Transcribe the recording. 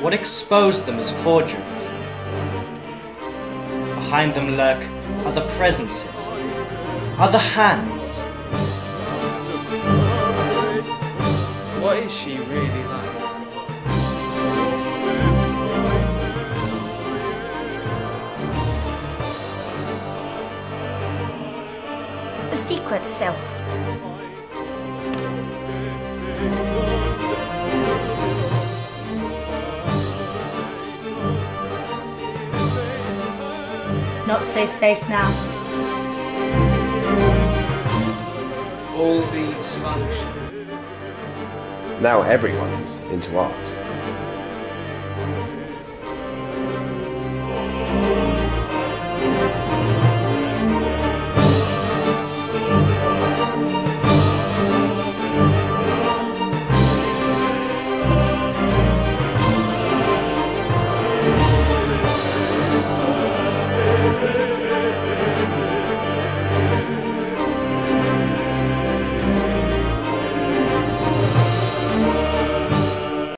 What exposed them as forgeries? Behind them lurk other presences, other hands. What is she really like? The secret self. Not so safe now. All these functions. Now everyone's into art.